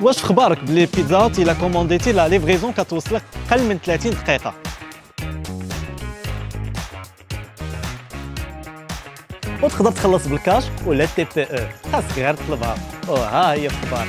واش فخبارك بلي بيتزا؟ الا كومونديتي la livraison كتوصلك قل من 30 دقيقة. وتقدر تخلص بالكاش ولا TPE خاصك غير تطلبها. وها هي في الدار